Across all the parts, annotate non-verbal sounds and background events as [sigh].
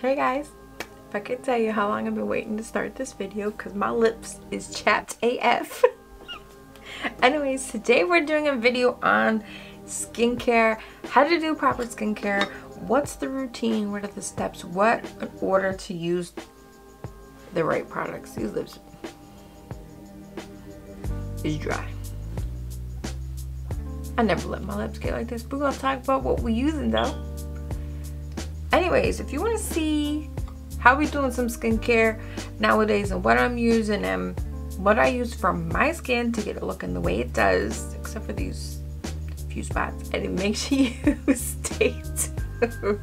Hey guys, if I could tell you how long I've been waiting to start this video because my lips is chapped AF. [laughs] Anyways, today we're doing a video on skincare, how to do proper skincare, what's the routine, what are the steps, what in order to use the right products. These lips is dry. I never let my lips get like this. We're gonna talk about what we're using though anyways if you want to see how we doing some skincare nowadays and what I'm using and what I use for my skin to get it looking the way it does except for these few spots didn't make sure [laughs] you stay tuned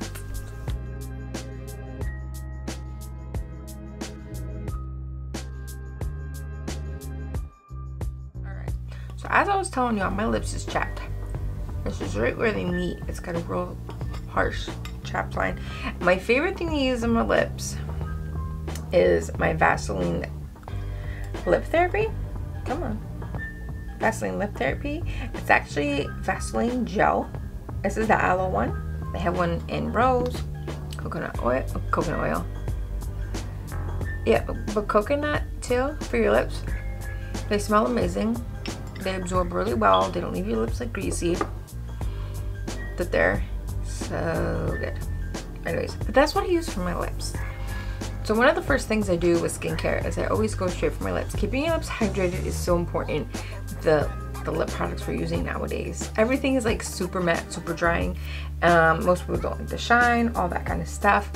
so as I was telling y'all, my lips is chapped. This is right where they meet. It's got a real harsh chapped line. My favorite thing to use on my lips is my Vaseline lip therapy. Come on. Vaseline lip therapy. It's actually Vaseline gel. This is the aloe one. They have one in rose, coconut oil, coconut oil. Yeah, but coconut too for your lips. They smell amazing. They absorb really well. They don't leave your lips like greasy. That they're so good. Anyways, but that's what I use for my lips. So one of the first things I do with skincare is I always go straight for my lips. Keeping your lips hydrated is so important. The the lip products we're using nowadays. Everything is like super matte, super drying. Um, most people don't like the shine, all that kind of stuff.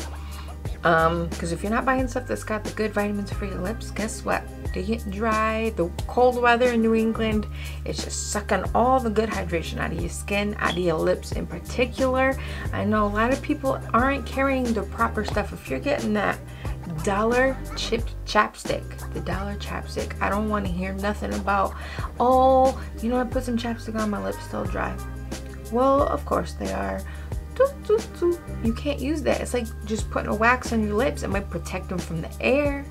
Um, because if you're not buying stuff that's got the good vitamins for your lips, guess what? They get dry. The cold weather in New England is just sucking all the good hydration out of your skin, out of your lips in particular. I know a lot of people aren't carrying the proper stuff. If you're getting that dollar chip chapstick, the dollar chapstick, I don't want to hear nothing about, oh, you know, I put some chapstick on my lips, still dry. Well, of course they are you can't use that. It's like just putting a wax on your lips. It might protect them from the air,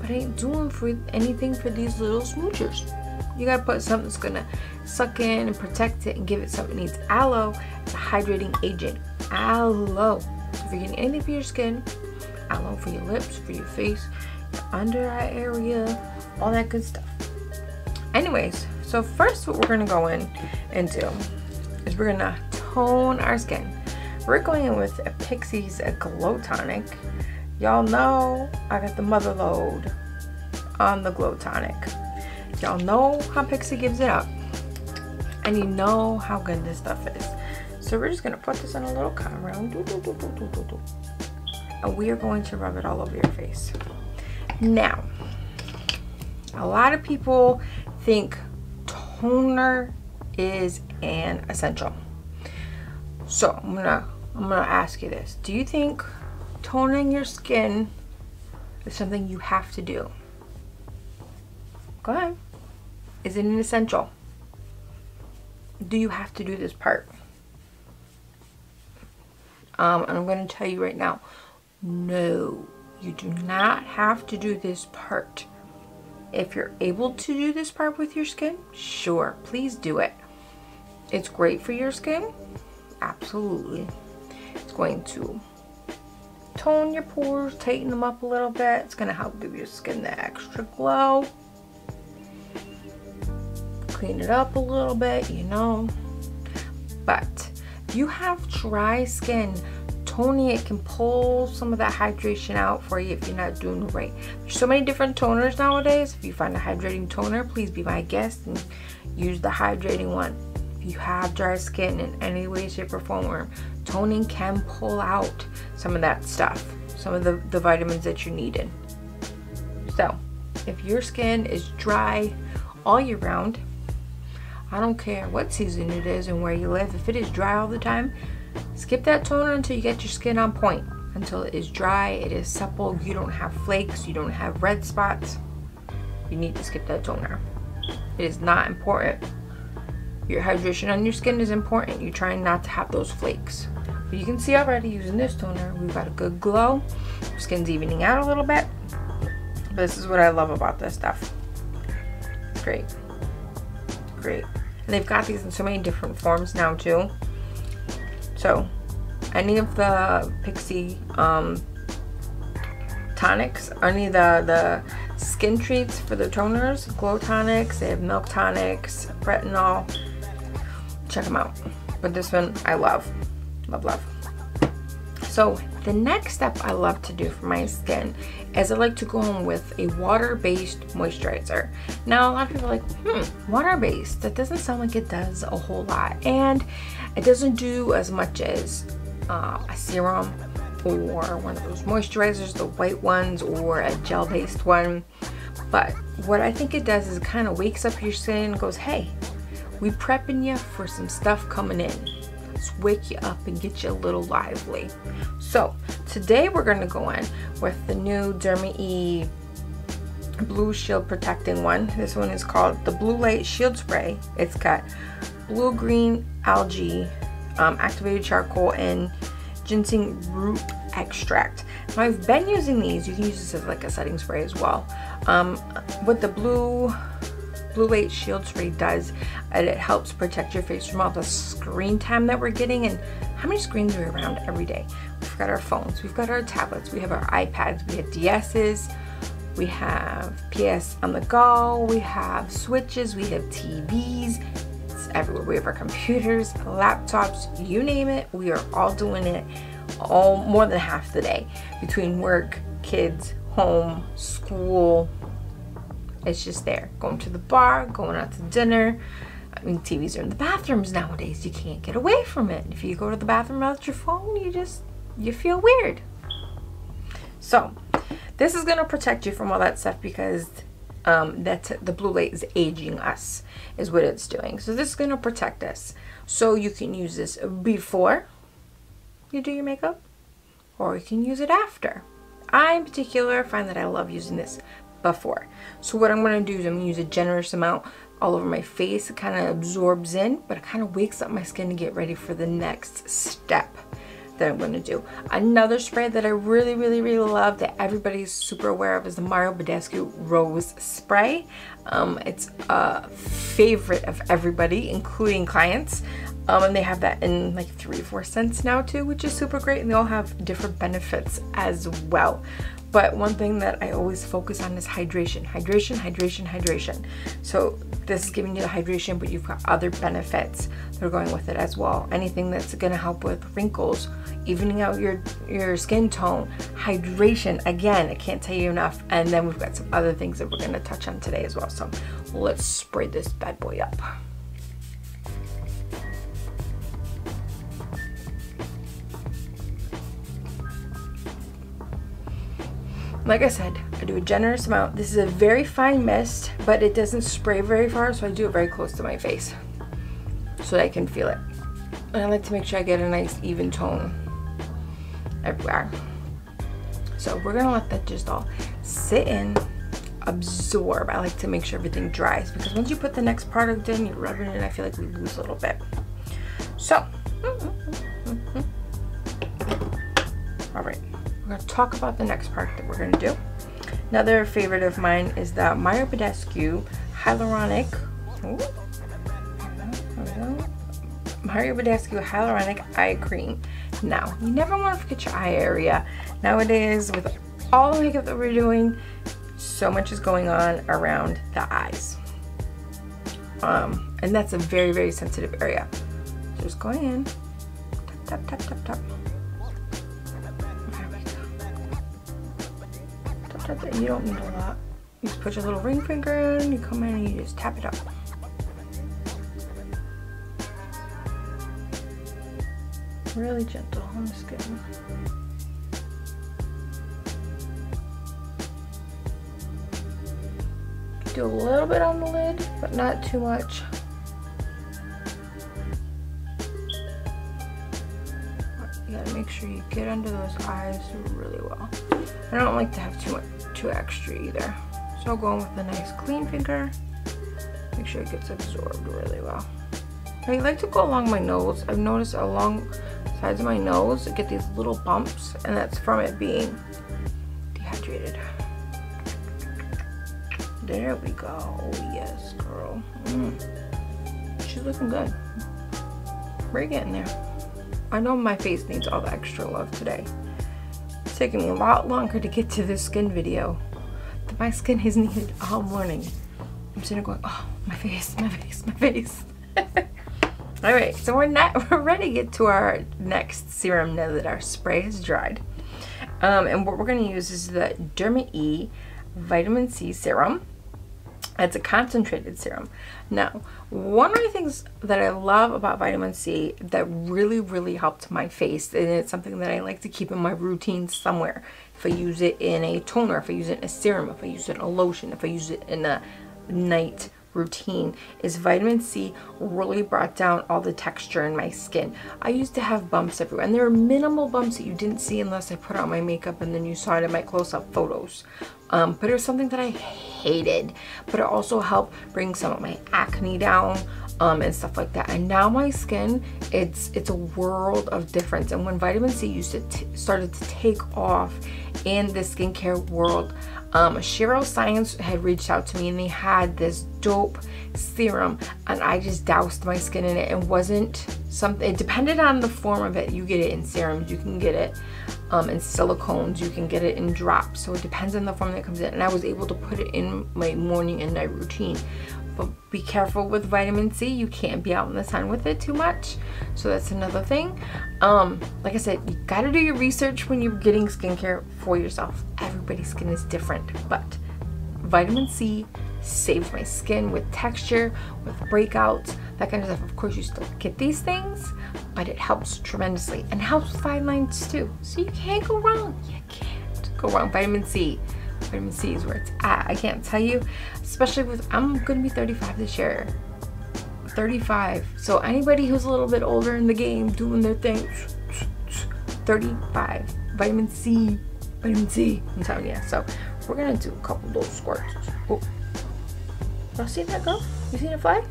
but I ain't doing for anything for these little smoochers. You gotta put something that's gonna suck in and protect it and give it something it needs. Aloe is a hydrating agent. Aloe. So if you're getting anything for your skin, aloe for your lips, for your face, your under eye area, all that good stuff. Anyways, so first what we're gonna go in and do is we're gonna tone our skin. We're going in with a Pixi's a Glow Tonic. Y'all know I got the mother load on the Glow Tonic. Y'all know how Pixi gives it up. And you know how good this stuff is. So we're just going to put this in a little camera. And we are going to rub it all over your face. Now, a lot of people think toner is an essential. So I'm gonna I'm gonna ask you this. Do you think toning your skin is something you have to do? Go ahead. Is it an essential? Do you have to do this part? Um, and I'm to tell you right now, no, you do not have to do this part. If you're able to do this part with your skin, sure, please do it. It's great for your skin, absolutely. Going to tone your pores, tighten them up a little bit. It's going to help give your skin the extra glow. Clean it up a little bit, you know. But if you have dry skin, toning it can pull some of that hydration out for you if you're not doing it right. There's so many different toners nowadays. If you find a hydrating toner, please be my guest and use the hydrating one If you have dry skin in any way, shape, or form, toning can pull out some of that stuff, some of the, the vitamins that you needed. So, if your skin is dry all year round, I don't care what season it is and where you live, if it is dry all the time, skip that toner until you get your skin on point. Until it is dry, it is supple, you don't have flakes, you don't have red spots, you need to skip that toner. It is not important your hydration on your skin is important. You're trying not to have those flakes. But you can see already using this toner, we've got a good glow. Skin's evening out a little bit. But this is what I love about this stuff. Great. Great. And they've got these in so many different forms now too. So any of the Pixi um, tonics, only the, the skin treats for the toners, glow tonics, they have milk tonics, retinol. Check them out. But this one I love. Love, love. So the next step I love to do for my skin is I like to go in with a water-based moisturizer. Now a lot of people are like, hmm, water-based, that doesn't sound like it does a whole lot. And it doesn't do as much as uh, a serum or one of those moisturizers, the white ones or a gel-based one. But what I think it does is it kind of wakes up your skin and goes, hey, we prepping you for some stuff coming in. Let's wake you up and get you a little lively. So today we're to go in with the new Derma E Blue Shield Protecting one. This one is called the Blue Light Shield Spray. It's got blue green algae, um, activated charcoal, and ginseng root extract. Now I've been using these. You can use this as like a setting spray as well. Um, what the blue blue light shield spray does and it helps protect your face from all the screen time that we're getting and how many screens are we around every day we've got our phones we've got our tablets we have our ipads we have ds's we have ps on the go we have switches we have tvs it's everywhere we have our computers laptops you name it we are all doing it all more than half the day between work, kids, home, school. It's just there. Going to the bar, going out to dinner. I mean, TVs are in the bathrooms nowadays. You can't get away from it. If you go to the bathroom without your phone, you just, you feel weird. So, this is going to protect you from all that stuff because um, that the blue light is aging us, is what it's doing. So, this is going to protect us. So, you can use this before you do your makeup or you can use it after. I in particular find that I love using this before. So what I'm going to do is I'm going to use a generous amount all over my face. It kind of absorbs in, but it kind of wakes up my skin to get ready for the next step that I'm going to do. Another spray that I really, really, really love that everybody's super aware of is the Mario Badescu Rose Spray. Um, it's a favorite of everybody, including clients. Um, and they have that in like three, four scents now too, which is super great. And they all have different benefits as well. But one thing that I always focus on is hydration, hydration, hydration, hydration. So this is giving you the hydration, but you've got other benefits that are going with it as well. Anything that's gonna help with wrinkles, evening out your, your skin tone, hydration, again, I can't tell you enough. And then we've got some other things that we're gonna touch on today as well. So let's spray this bad boy up. Like I said, I do a generous amount. This is a very fine mist, but it doesn't spray very far, so I do it very close to my face so that I can feel it. And I like to make sure I get a nice even tone everywhere. So we're gonna let that just all sit in, absorb. I like to make sure everything dries because once you put the next product in, you're rubbing it, in, I feel like we lose a little bit. So, all right. We're going to talk about the next part that we're going to do. Another favorite of mine is the Mario Badescu Hyaluronic. Ooh, Mario Badescu Hyaluronic Eye Cream. Now, you never want to forget your eye area. Nowadays, with all the makeup that we're doing, so much is going on around the eyes. Um, and that's a very, very sensitive area. Just going in, tap, tap, tap, tap, tap. You don't need a lot. You just put your little ring finger in, you come in and you just tap it up. Really gentle on the skin. Do a little bit on the lid, but not too much. You gotta make sure you get under those eyes really well. I don't like to have too much too extra either. So I'll go in with a nice clean finger. Make sure it gets absorbed really well. I like to go along my nose. I've noticed along sides of my nose, I get these little bumps, and that's from it being dehydrated. There we go. Oh, yes, girl. Mm. She's looking good. We're getting there. I know my face needs all the extra love today. It's taking me a lot longer to get to this skin video. My skin has [laughs] needed all morning. I'm sitting there going, oh, my face, my face, my face. [laughs] all right, so we're, not, [laughs] we're ready to get to our next serum now that our spray is dried. Um, and what we're gonna use is the Derma E Vitamin C Serum. It's a concentrated serum. Now, one of the things that I love about vitamin C that really, really helped my face, and it's something that I like to keep in my routine somewhere. If I use it in a toner, if I use it in a serum, if I use it in a lotion, if I use it in a night routine is vitamin C really brought down all the texture in my skin. I used to have bumps everywhere and there are minimal bumps that you didn't see unless I put on my makeup and then you saw it in my close-up photos. Um, but it was something that I hated. But it also helped bring some of my acne down um, and stuff like that. And now my skin, it's it's a world of difference. And when vitamin C used to started to take off in the skincare world, um, Shiro Science had reached out to me and they had this dope serum and I just doused my skin in it and wasn't something, it depended on the form of it. You get it in serums, you can get it um, in silicones, you can get it in drops. So it depends on the form that comes in and I was able to put it in my morning and night routine but be careful with vitamin C. You can't be out in the sun with it too much. So that's another thing. Um, like I said, you gotta do your research when you're getting skincare for yourself. Everybody's skin is different, but vitamin C saves my skin with texture, with breakouts, that kind of stuff. Of course, you still get these things, but it helps tremendously and helps fine lines too. So you can't go wrong. You can't go wrong. Vitamin C vitamin C is where it's at. I can't tell you, especially with, I'm gonna be 35 this year. 35. So anybody who's a little bit older in the game doing their thing, 35. Vitamin C, vitamin C, I'm telling you. So we're gonna do a couple little squirts. Oh, y'all see that go? You seen it fly?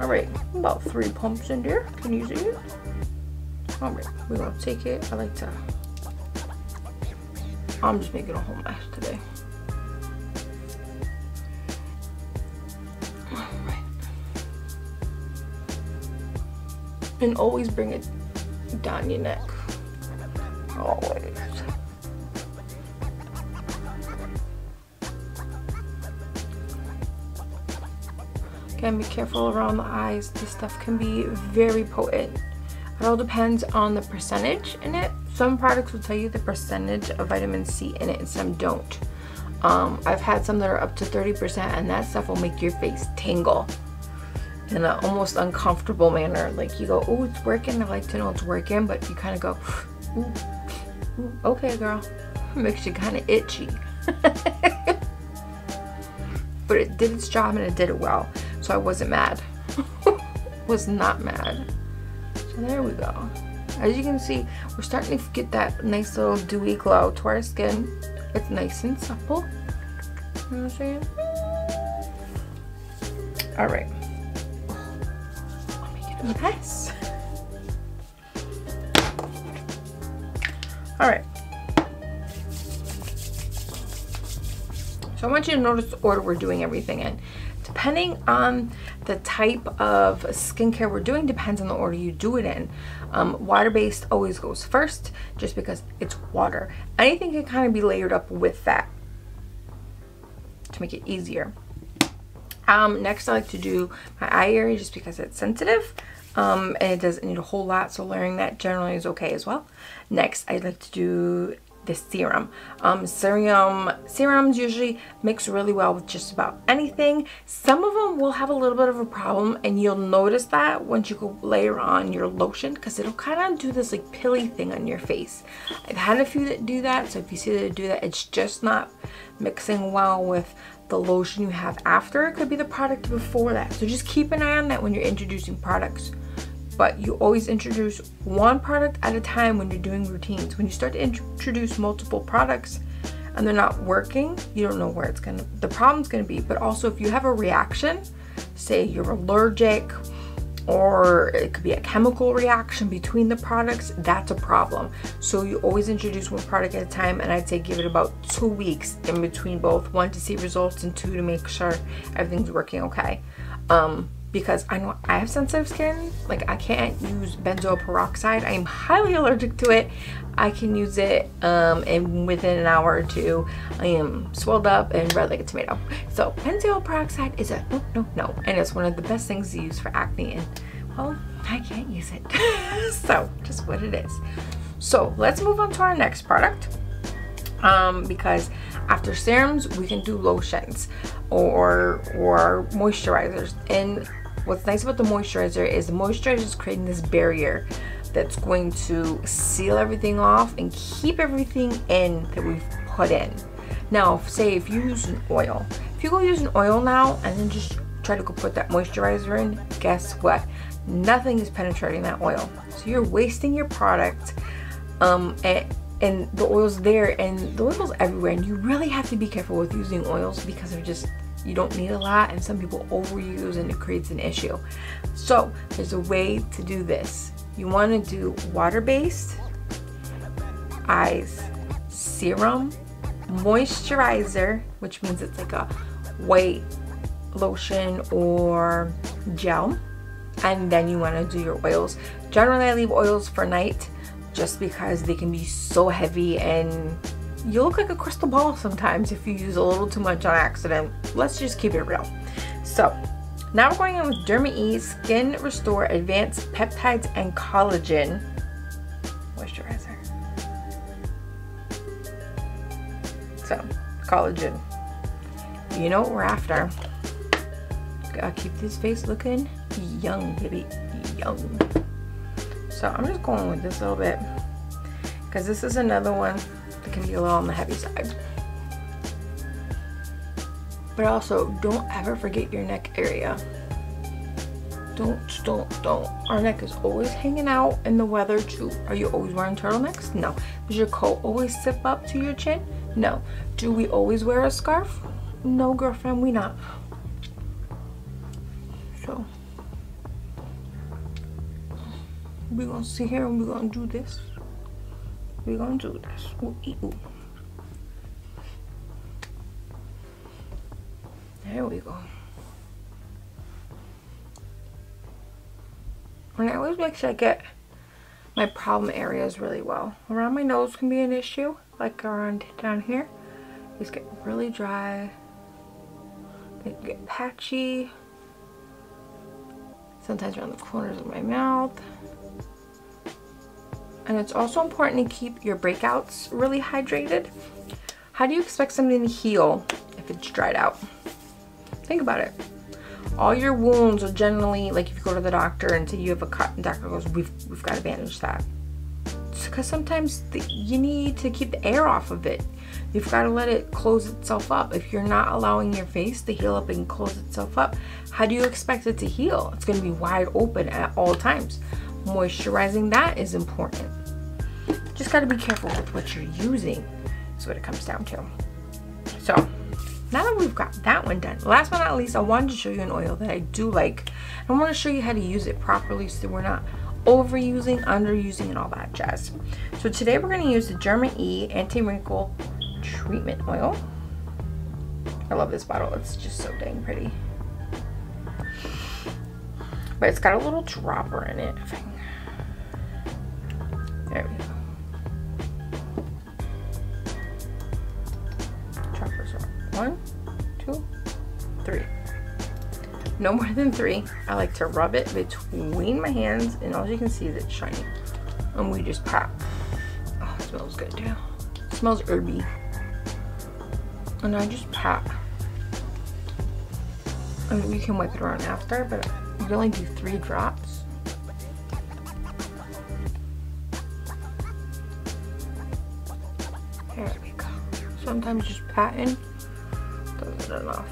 All right, about three pumps in there. Can you see it? All right, we're gonna take it. I like to I'm just making a whole mess today. And always bring it down your neck. Always. Again, be careful around the eyes. This stuff can be very potent. It all depends on the percentage in it. Some products will tell you the percentage of vitamin C in it and some don't. Um, I've had some that are up to 30% and that stuff will make your face tingle in an almost uncomfortable manner. Like you go, oh, it's working. I like to know it's working, but you kind of go, ooh, ooh, okay, girl. [laughs] Makes you kind of itchy. [laughs] but it did its job and it did it well. So I wasn't mad. [laughs] was not mad. So there we go. As you can see, we're starting to get that nice little dewy glow to our skin. It's nice and supple. You know what I'm saying? All right. Let me get a mess. All right. So I want you to notice the order we're doing everything in. Depending on the type of skincare we're doing depends on the order you do it in. Um, Water-based always goes first just because it's water. Anything can kind of be layered up with that to make it easier. Um, next I like to do my eye area just because it's sensitive. Um, and it doesn't need a whole lot so layering that generally is okay as well. Next I'd like to do the serum. Um, serum serums usually mix really well with just about anything. Some of them will have a little bit of a problem and you'll notice that once you go layer on your lotion because it'll kind of do this like pilly thing on your face. I've had a few that do that so if you see that do that it's just not mixing well with the lotion you have after. It could be the product before that. So just keep an eye on that when you're introducing products but you always introduce one product at a time when you're doing routines. When you start to introduce multiple products and they're not working, you don't know where it's gonna, the problem's gonna be. But also if you have a reaction, say you're allergic, or it could be a chemical reaction between the products, that's a problem. So you always introduce one product at a time and I'd say give it about two weeks in between both. One to see results and two to make sure everything's working okay. Um, because I know I have sensitive skin. Like I can't use benzoyl peroxide. I am highly allergic to it. I can use it um, and within an hour or two, I am swelled up and red like a tomato. So benzoyl peroxide is a no, no, no. And it's one of the best things to use for acne and well, I can't use it. [laughs] so just what it is. So let's move on to our next product um, because after serums, we can do lotions or, or moisturizers. And what's nice about the moisturizer is the moisturizer is creating this barrier that's going to seal everything off and keep everything in that we've put in. Now, say if you use an oil, if you go use an oil now and then just try to go put that moisturizer in, guess what? Nothing is penetrating that oil. So you're wasting your product um, and, and the oil's there and the oil's everywhere and you really have to be careful with using oils because they're just you don't need a lot and some people overuse and it creates an issue. So there's a way to do this. You want to do water-based eyes serum moisturizer which means it's like a white lotion or gel. And then you want to do your oils. Generally I leave oils for night just because they can be so heavy and you look like a crystal ball sometimes if you use a little too much on accident. Let's just keep it real. So now we're going in with Derma E Skin Restore Advanced Peptides and Collagen Moisturizer. So, collagen. You know what we're after. Gotta keep this face looking young, baby, young. So I'm just going with this a little bit because this is another one that can be a little on the heavy side. But also, don't ever forget your neck area. Don't, don't, don't. Our neck is always hanging out in the weather too. Are you always wearing turtlenecks? No. Does your coat always zip up to your chin? No. Do we always wear a scarf? No, girlfriend, we not. So, we're gonna sit here and we're gonna do this. We're gonna do this. There we go. And I always make sure I get my problem areas really well. Around my nose can be an issue, like around down here. These get really dry. They get patchy. Sometimes around the corners of my mouth. And it's also important to keep your breakouts really hydrated. How do you expect something to heal if it's dried out? Think about it. All your wounds are generally, like if you go to the doctor and say you have a cut and doctor goes, we've, we've got to bandage that. Because sometimes the, you need to keep the air off of it. You've got to let it close itself up. If you're not allowing your face to heal up and close itself up, how do you expect it to heal? It's going to be wide open at all times. Moisturizing that is important. Just got to be careful with what you're using is what it comes down to. So now that we've got that one done, last but not least, I wanted to show you an oil that I do like. I want to show you how to use it properly so we're not overusing, underusing, and all that jazz. So today we're going to use the Derma E Anti-Wrinkle Treatment Oil. I love this bottle. It's just so dang pretty. But it's got a little dropper in it. There we go. One, two, three. No more than three. I like to rub it between my hands and all you can see is it's shiny. And we just pop. Oh, it smells good too. It smells herby. And I just pat. I mean, we can wipe it around after, but we only do three drops. There we go. Sometimes just patting enough.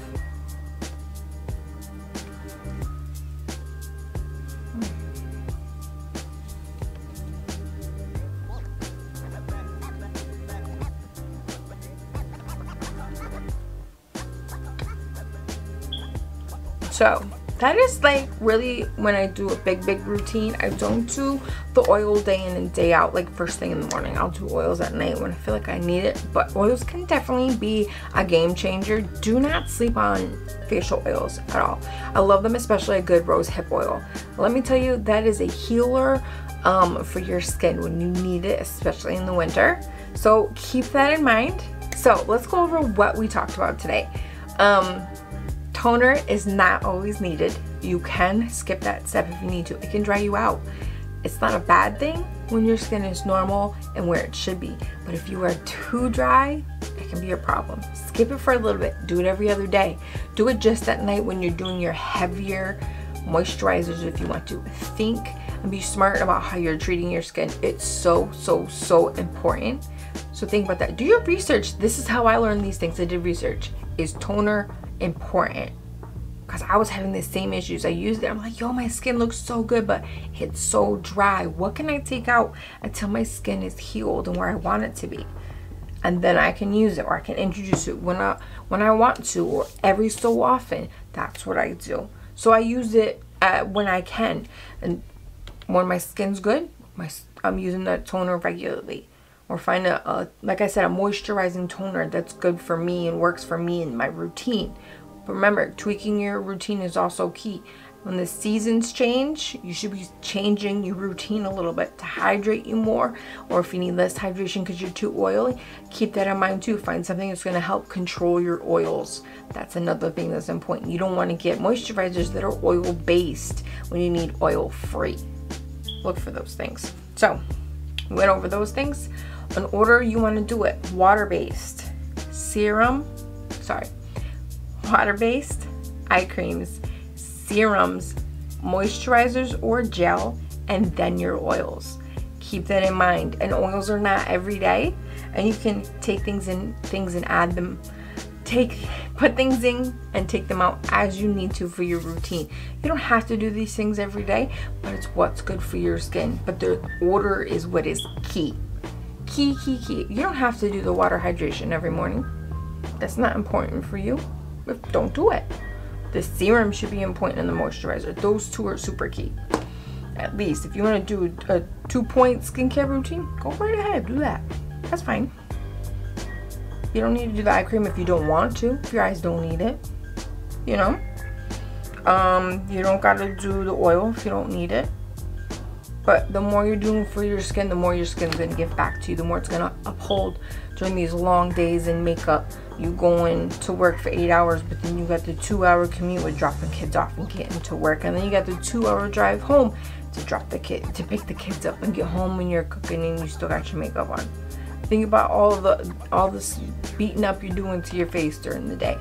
So that is like really when I do a big, big routine. I don't do the oil day in and day out, like first thing in the morning. I'll do oils at night when I feel like I need it. But oils can definitely be a game changer. Do not sleep on facial oils at all. I love them, especially a good rose hip oil. Let me tell you, that is a healer um, for your skin when you need it, especially in the winter. So keep that in mind. So let's go over what we talked about today. Um, Toner is not always needed. You can skip that step if you need to. It can dry you out. It's not a bad thing when your skin is normal and where it should be. But if you are too dry, it can be a problem. Skip it for a little bit. Do it every other day. Do it just at night when you're doing your heavier moisturizers if you want to. Think and be smart about how you're treating your skin. It's so, so, so important. So think about that. Do your research. This is how I learned these things. I did research. Is toner important because I was having the same issues. I used it. I'm like, yo, my skin looks so good, but it's so dry. What can I take out until my skin is healed and where I want it to be? And then I can use it or I can introduce it when I when I want to or every so often. That's what I do. So I use it uh, when I can. And when my skin's good, my I'm using that toner regularly or find a, a, like I said, a moisturizing toner that's good for me and works for me in my routine. But remember, tweaking your routine is also key. When the seasons change, you should be changing your routine a little bit to hydrate you more. Or if you need less hydration because you're too oily, keep that in mind too. Find something that's going to help control your oils. That's another thing that's important. You don't want to get moisturizers that are oil based when you need oil free. Look for those things. So, we went over those things an order you want to do it water-based. Serum sorry water-based eye creams serums moisturizers or gel and then your oils. Keep that in mind. And oils are not every day and you can take things in things and add them. Take put things in and take them out as you need to for your routine. You don't have to do these things every day but it's what's good for your skin. But the order is what is key key, key, key. You don't have to do the water hydration every morning. That's not important for you. Don't do it. The serum should be important in the moisturizer. Those two are super key. At least if you want to do a two point skincare routine, go right ahead, do that. That's fine. You don't need to do the eye cream if you don't want to, if your eyes don't need it. You know? Um, you don't gotta do the oil if you don't need it. But the more you're doing for your skin, the more your skin's gonna give back to you, the more it's gonna uphold during these long days in makeup. You going to work for eight hours, but then you got the two hour commute with dropping kids off and getting to work. And then you got the two hour drive home to drop the kid, to pick the kids up and get home when you're cooking and you still got your makeup on. Think about all the, all this beating up you're doing to your face during the day.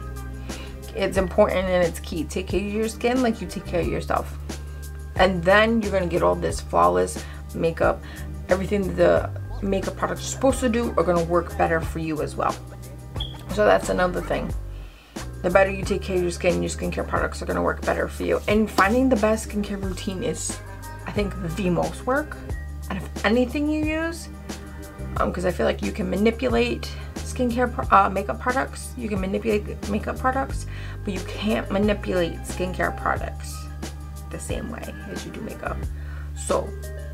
It's important and it's key. Take care of your skin like you take care of yourself and then you're gonna get all this flawless makeup. Everything the makeup products are supposed to do are gonna work better for you as well. So that's another thing. The better you take care of your skin your skincare products are gonna work better for you. And finding the best skincare routine is I think the most work and if anything you use. Because um, I feel like you can manipulate skincare uh, makeup products. You can manipulate makeup products but you can't manipulate skincare products the same way as you do makeup. So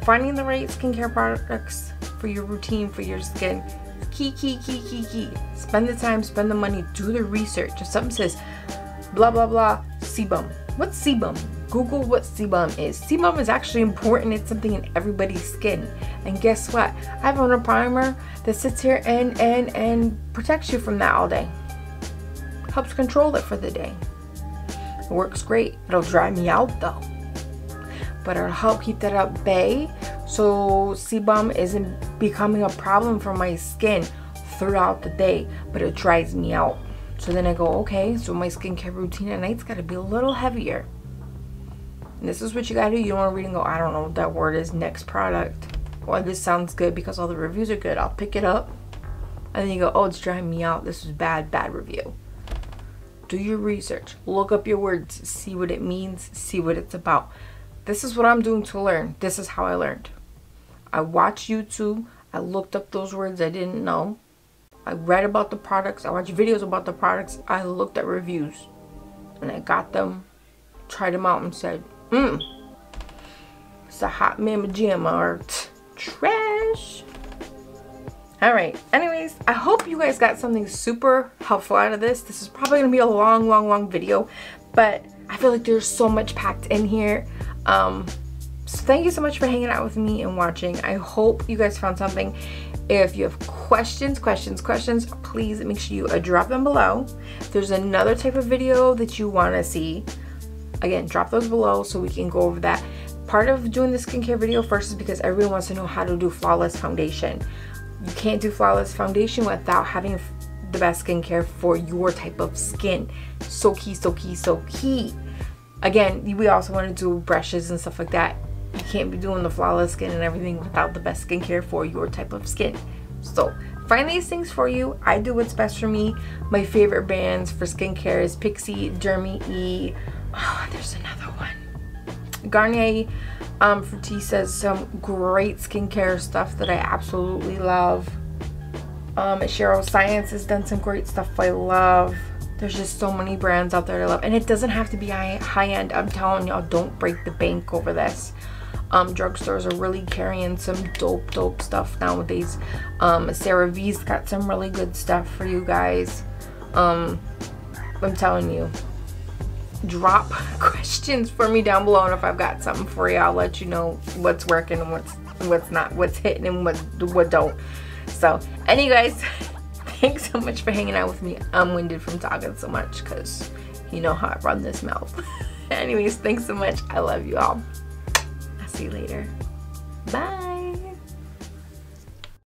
finding the right skincare products for your routine, for your skin, key, key, key, key, key. Spend the time, spend the money, do the research. If something says blah, blah, blah, sebum. What's sebum? Google what sebum is. Sebum is actually important. It's something in everybody's skin. And guess what? I have on a primer that sits here and, and, and protects you from that all day. Helps control it for the day. It works great. It'll dry me out though. But it'll help keep that at bay so sebum isn't becoming a problem for my skin throughout the day, but it dries me out. So then I go, okay, so my skincare routine at night's gotta be a little heavier. And this is what you gotta do. You don't wanna read and go, I don't know what that word is, next product. Well, this sounds good because all the reviews are good. I'll pick it up. And then you go, oh, it's drying me out. This is bad, bad review do your research, look up your words, see what it means, see what it's about. This is what I'm doing to learn. This is how I learned. I watched YouTube, I looked up those words I didn't know. I read about the products, I watched videos about the products, I looked at reviews, and I got them tried them out and said, mmm, it's a hot mama jamma or trash. Alright, anyways, I hope you guys got something super helpful out of this. This is probably to be a long, long, long video, but I feel like there's so much packed in here. Um, so thank you so much for hanging out with me and watching. I hope you guys found something. If you have questions, questions, questions, please make sure you drop them below. If there's another type of video that you want to see, again, drop those below so we can go over that. Part of doing the skincare video first is because everyone wants to know how to do flawless foundation. You can't do flawless foundation without having the best skincare for your type of skin. So key, so key, so key. Again, we also want to do brushes and stuff like that. You can't be doing the flawless skin and everything without the best skincare for your type of skin. So find these things for you. I do what's best for me. My favorite brands for skincare is Pixi, Derma E. Oh, [sighs] there's another one. Garnier um, Fructis says some great skincare stuff that I absolutely love. Um, Shero Science has done some great stuff I love. There's just so many brands out there I love. And it doesn't have to be high end. I'm telling y'all, don't break the bank over this. Um, drugstores are really carrying some dope, dope stuff nowadays. Um, CeraVe's got some really good stuff for you guys. Um, I'm telling you, drop [laughs] questions for me down below and if I've got something for you I'll let you know what's working and what's what's not what's hitting and what what don't. So anyways [laughs] thanks so much for hanging out with me. I'm winded from talking so much because you know how I run this mouth. [laughs] Anyways thanks so much. I love you all. I'll see you later. Bye